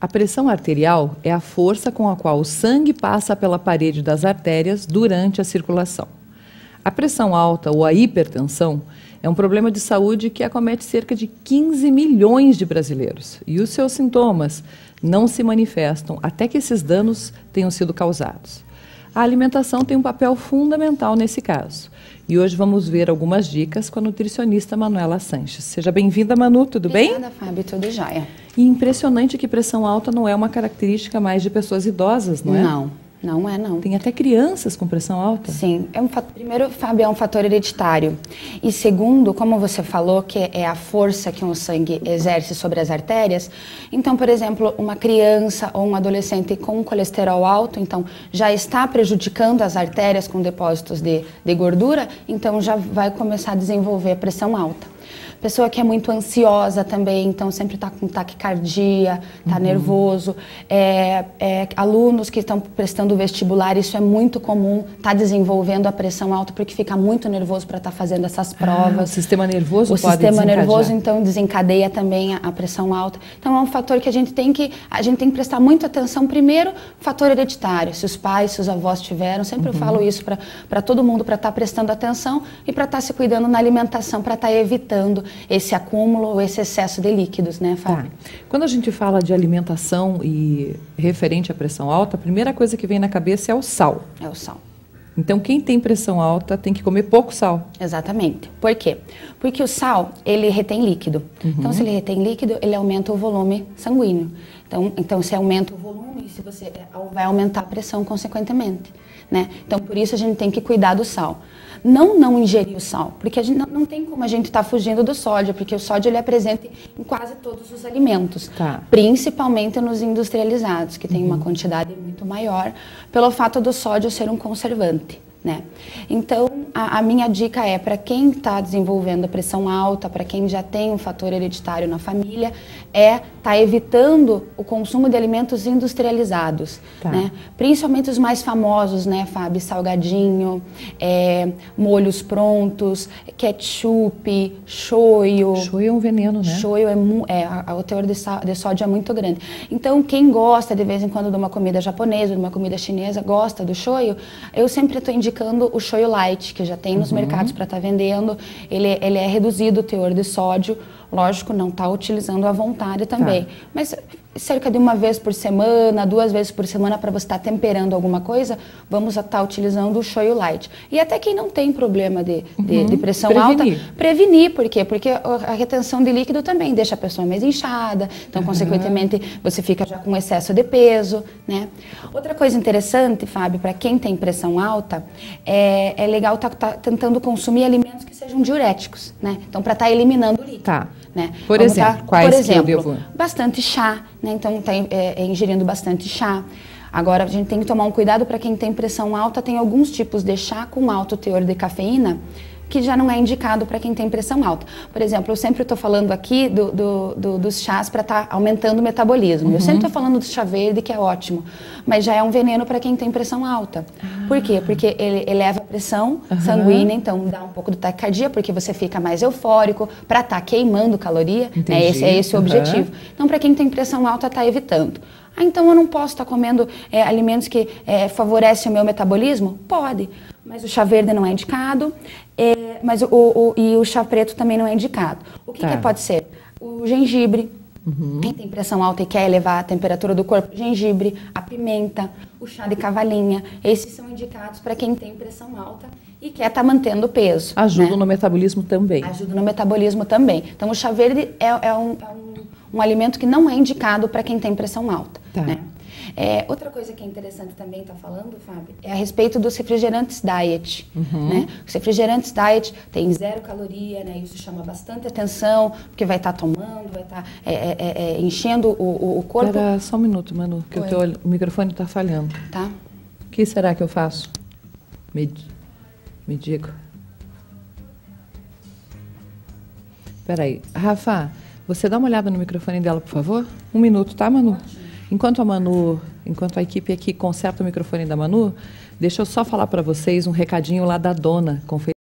A pressão arterial é a força com a qual o sangue passa pela parede das artérias durante a circulação. A pressão alta ou a hipertensão é um problema de saúde que acomete cerca de 15 milhões de brasileiros e os seus sintomas não se manifestam até que esses danos tenham sido causados. A alimentação tem um papel fundamental nesse caso. E hoje vamos ver algumas dicas com a nutricionista Manuela Sanches. Seja bem-vinda, Manu, tudo Obrigada, bem? Obrigada, Fábio, tudo jóia. E impressionante que pressão alta não é uma característica mais de pessoas idosas, não é? Não. Não é, não. Tem até crianças com pressão alta? Sim. É um, primeiro, Fábio, é um fator hereditário. E segundo, como você falou, que é a força que o sangue exerce sobre as artérias. Então, por exemplo, uma criança ou um adolescente com colesterol alto, então já está prejudicando as artérias com depósitos de, de gordura, então já vai começar a desenvolver pressão alta. Pessoa que é muito ansiosa também, então sempre está com taquicardia, está uhum. nervoso. É, é, alunos que estão prestando vestibular, isso é muito comum, está desenvolvendo a pressão alta porque fica muito nervoso para estar tá fazendo essas provas. Ah, o sistema nervoso o pode sistema nervoso então desencadeia também a, a, pressão alta. Então é um fator que a gente tem que a gente tem que prestar muita atenção. Primeiro, fator hereditário. Se os pais, se os avós tiveram, sempre uhum. eu falo isso para todo mundo para estar tá prestando atenção e para estar tá se cuidando na alimentação, para estar tá evitando esse acúmulo ou esse excesso de líquidos, né, Fábio? Tá. Quando a gente fala de alimentação e referente à pressão alta, a primeira coisa que vem na cabeça é o sal. É o sal. Então, quem tem pressão alta tem que comer pouco sal. Exatamente. Por quê? Porque o sal, ele retém líquido. Uhum. Então, se ele retém líquido, ele aumenta o volume sanguíneo. Então, então se aumenta o volume, se você é, vai aumentar a pressão consequentemente. Né? Então, por isso a gente tem que cuidar do sal. Não não ingerir o sal, porque a gente não, não tem como a gente estar tá fugindo do sódio, porque o sódio ele é presente em quase todos os alimentos, tá. principalmente nos industrializados, que tem uhum. uma quantidade muito maior, pelo fato do sódio ser um conservante. Né? Então, a, a, minha dica é para quem está desenvolvendo a pressão alta, para quem já tem um fator hereditário na família, é estar tá evitando o consumo de alimentos industrializados, tá. né? Principalmente os mais famosos, né, Fábio? Salgadinho, é, molhos prontos, ketchup, shoyu. Shoyu é um veneno, né? Shoyu é, é o teor de, de sódio é muito grande. Então, quem gosta de vez em quando de uma comida japonesa, de uma comida chinesa, gosta do shoyu, eu sempre estou indicando indicando o shoyu light, que já tem nos uhum. mercados para estar tá vendendo. Ele, ele é reduzido o teor de sódio, lógico, não está utilizando à vontade também. Tá. Mas cerca de uma vez por semana, duas vezes por semana para você estar tá temperando alguma coisa, vamos estar tá utilizando o shoyu light. E até quem não tem problema de, de, uhum. de pressão prevenir. alta, prevenir. Por quê? Porque a retenção de líquido também deixa a pessoa mais inchada, então, uhum. consequentemente, você fica já com excesso de peso, né? Outra coisa interessante, Fábio, para quem tem pressão alta, é, é legal estar tá, tá tentando consumir alimentos que sejam diuréticos, né? Então, para estar tá eliminando líquido. Tá. Né? Por Vamos exemplo, quais por exemplo, que eu devo... bastante chá, né? Então, tá é, é, ingerindo bastante chá. Agora, a gente tem que tomar um cuidado para quem tem pressão alta, tem alguns tipos de chá com alto teor de cafeína que já não é indicado para quem tem pressão alta. Por exemplo, eu sempre estou falando aqui do, do, do, dos chás para estar tá aumentando o metabolismo. Uhum. Eu sempre estou falando do chá verde, que é ótimo, mas já é um veneno para quem tem pressão alta. Ah. Por quê? Porque ele eleva a pressão uhum. sanguínea, então dá um pouco de taquicardia, porque você fica mais eufórico para estar tá queimando caloria. Né? Esse é esse o uhum. objetivo. Então, para quem tem pressão alta, está evitando. Ah, então eu não posso estar comendo é, alimentos que é, favorecem o meu metabolismo? Pode, mas o chá verde não é indicado, é, mas o, o, e o chá preto também não é indicado. O que, tá. que pode ser? O gengibre, Uhum. Quem tem pressão alta e quer elevar a temperatura do corpo, gengibre, a pimenta, o chá de cavalinha, esses são indicados para quem tem pressão alta e quer estar tá mantendo o peso. Ajuda né? no metabolismo também. Ajuda no metabolismo também. Então, o chá verde é, é, um, é um, um, alimento que não é indicado para quem tem pressão alta. Tá. Né? É, outra coisa que é interessante também estar tá falando, Fábio, é a respeito dos refrigerantes diet. Uhum. Né? Os refrigerantes diet têm zero caloria, né? Isso chama bastante atenção, porque vai estar tá tomando, vai estar tá, é, é, é, é, enchendo o, o, corpo. Espera só um minuto, Manu, que o, teu, o microfone está falhando. Tá. O que será que eu faço? Me, me diga. Espera aí. Rafa, você dá uma olhada no microfone dela, por favor? Um minuto, tá, Manu? Enquanto a Manu, enquanto a equipe aqui conserta o microfone da Manu, deixa eu só falar para vocês um recadinho lá da dona